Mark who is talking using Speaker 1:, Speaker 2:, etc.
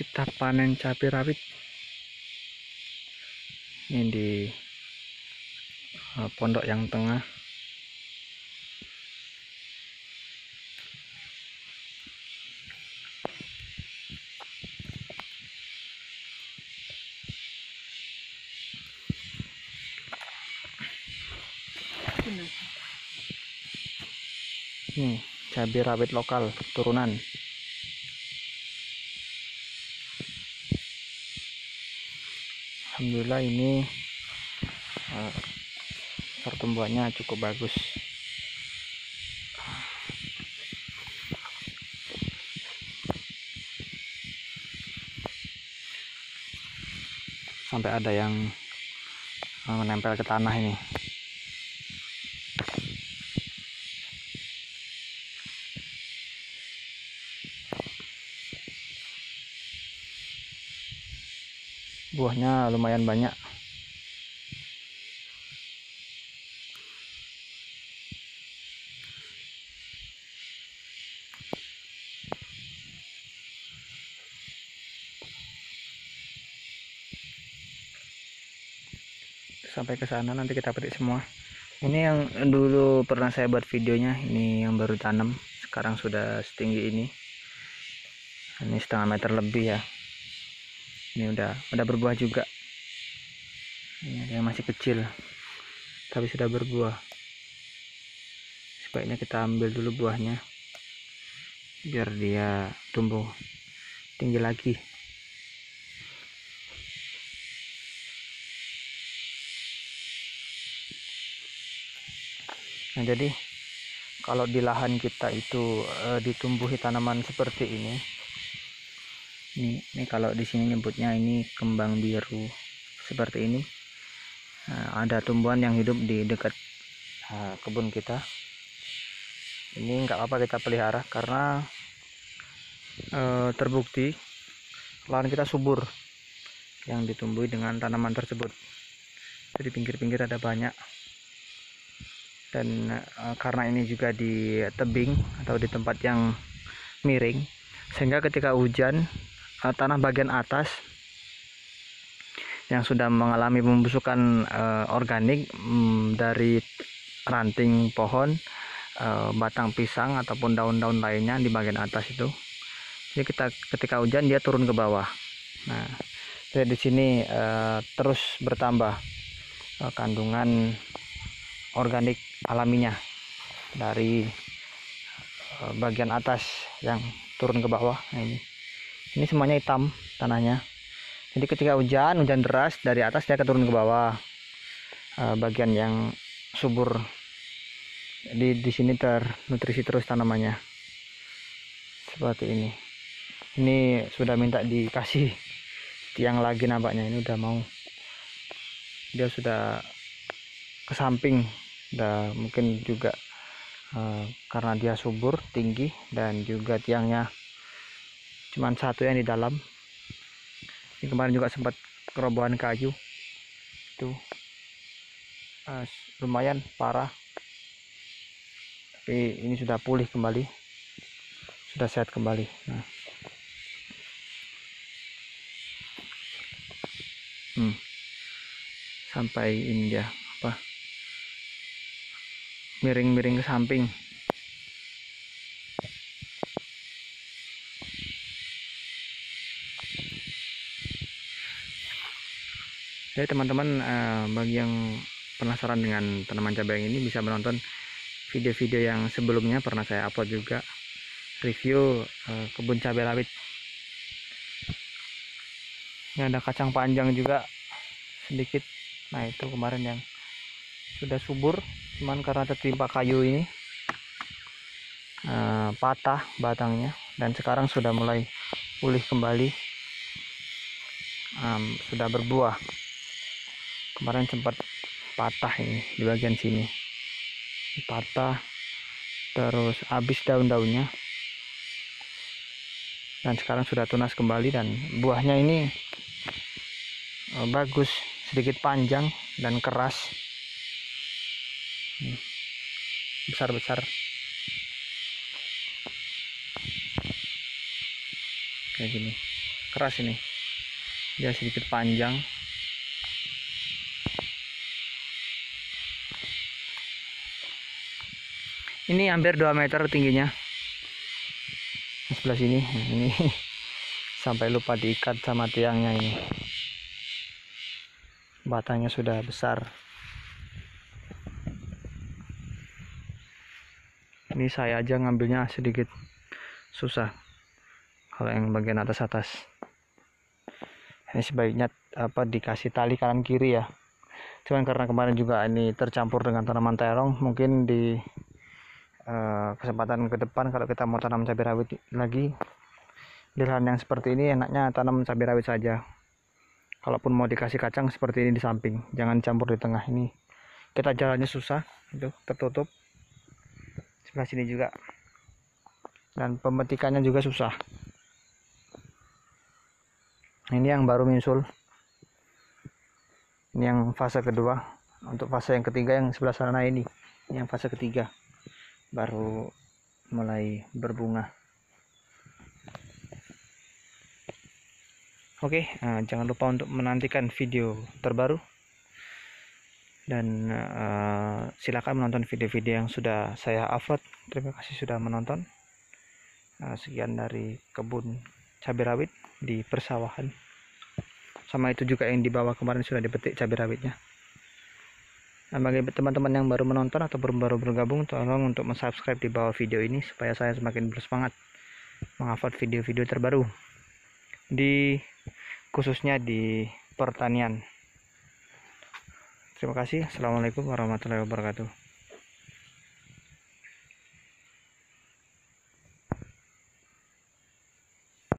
Speaker 1: kita panen cabai rawit. Ini di eh, pondok yang tengah. Ini cabai rawit lokal turunan Alhamdulillah ini eh, pertumbuhannya cukup bagus. Sampai ada yang eh, menempel ke tanah ini buahnya lumayan banyak. Sampai ke sana nanti kita petik semua. Ini yang dulu pernah saya buat videonya ini yang baru tanam sekarang sudah setinggi ini. Ini setengah meter lebih ya ini udah udah berbuah juga. Ini ada yang masih kecil tapi sudah berbuah. Sebaiknya kita ambil dulu buahnya biar dia tumbuh tinggi lagi. Nah jadi kalau di lahan kita itu e, ditumbuhi tanaman seperti ini ini ini kalau di sini nyebutnya ini kembang biru. Seperti ini. Nah, ada tumbuhan yang hidup di dekat uh, kebun kita. Ini nggak apa kita pelihara karena uh, terbukti lahan kita subur yang ditumbuhi dengan tanaman tersebut. Jadi pinggir-pinggir ada banyak. Dan uh, karena ini juga di tebing atau di tempat yang miring sehingga ketika hujan uh, tanah bagian atas yang sudah mengalami pembusukan uh, organik um, dari ranting pohon, uh, batang pisang ataupun daun-daun lainnya di bagian atas itu. Jadi kita ketika hujan dia turun ke bawah. Nah, jadi di sini uh, terus bertambah uh, kandungan organik alaminya dari bagian atas yang turun ke bawah. Ini ini semuanya hitam tanahnya. Jadi ketika hujan hujan deras dari atas dia akan turun ke bawah. Uh, bagian yang subur. Di di sini ternutrisi terus tanamannya. Seperti ini. Ini sudah minta dikasih tiang lagi nampaknya. Ini udah mau. Dia sudah ke samping. Udah mungkin juga uh, karena dia subur tinggi dan juga tiangnya cuman satu yang di dalam. Ini kemarin juga sempat kerobohan kayu. Itu uh, lumayan parah. Tapi ini sudah pulih kembali. Sudah sehat kembali. Nah. hmm. sampai ini dia apa? Miring-miring ke samping Jadi teman-teman uh, bagi yang penasaran dengan tanaman cabai ini bisa menonton video-video yang sebelumnya pernah saya upload juga review uh, kebun cabai rawit. Ini ada kacang panjang juga sedikit. Nah itu kemarin yang sudah subur, cuman karena tertimpa kayu ini uh, patah batangnya dan sekarang sudah mulai pulih kembali, um, sudah berbuah kemarin sempat patah ini di bagian sini. Patah terus habis daun-daunnya. Dan sekarang sudah tunas kembali dan buahnya ini eh, bagus sedikit panjang dan keras. Besar-besar. Kayak gini. Keras ini. Dia sedikit panjang ini hampir 2 meter tingginya. Sebelah sini ini. Sampai lupa diikat sama tiangnya ini. Batangnya sudah besar. Ini saya aja ngambilnya sedikit susah. Kalau yang bagian atas atas ini sebaiknya apa dikasih tali kanan kiri ya. Cuman karena kemarin juga ini tercampur dengan tanaman terong mungkin di eh, kesempatan ke depan kalau kita mau tanam cabai rawit lagi di lahan yang seperti ini enaknya tanam cabai rawit saja. Kalaupun mau dikasih kacang seperti ini di samping jangan campur di tengah ini. Kita jalannya susah itu tertutup. Sebelah sini juga. Dan pemetikannya juga susah. Ini yang baru menyusul. Ini yang fase kedua. Untuk fase yang ketiga yang sebelah sana ini ini yang fase ketiga baru mulai berbunga. Oke eh, jangan lupa untuk menantikan video terbaru. Dan eh, silakan menonton video-video yang sudah saya upload. Terima kasih sudah menonton. Eh, sekian dari kebun cabai rawit di persawahan. Sama itu juga yang di bawah kemarin sudah dipetik cabai rawitnya nah bagi teman-teman yang baru menonton atau baru bergabung tolong untuk subscribe di bawah video ini supaya saya semakin bersemangat mengupload video-video terbaru. Di khususnya di pertanian. Terima kasih. Assalamualaikum warahmatullahi wabarakatuh